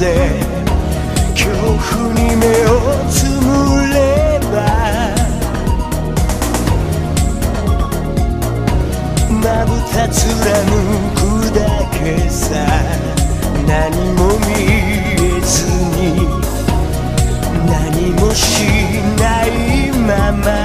恐怖に目をつむればまぶた貫くだけさ何も見えずに何もしないまま。